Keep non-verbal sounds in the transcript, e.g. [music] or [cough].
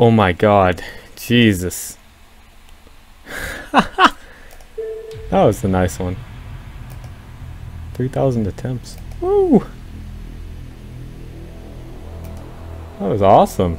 Oh my god. Jesus. [laughs] that was a nice one. 3,000 attempts. Woo! That was awesome.